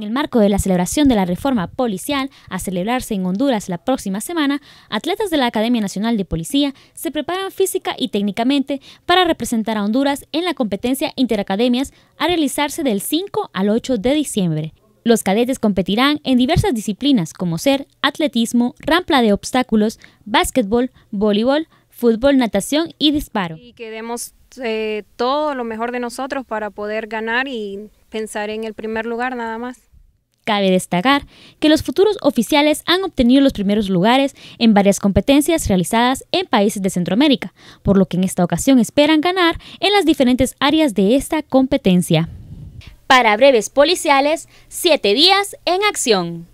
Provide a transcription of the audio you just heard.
marco de la celebración de la reforma policial a celebrarse en Honduras la próxima semana, atletas de la Academia Nacional de Policía se preparan física y técnicamente para representar a Honduras en la competencia Interacademias a realizarse del 5 al 8 de diciembre. Los cadetes competirán en diversas disciplinas como ser atletismo, rampla de obstáculos, básquetbol, voleibol, fútbol, natación y disparo. Y que demos eh, todo lo mejor de nosotros para poder ganar y pensar en el primer lugar nada más. Cabe destacar que los futuros oficiales han obtenido los primeros lugares en varias competencias realizadas en países de Centroamérica, por lo que en esta ocasión esperan ganar en las diferentes áreas de esta competencia. Para breves policiales, siete días en acción.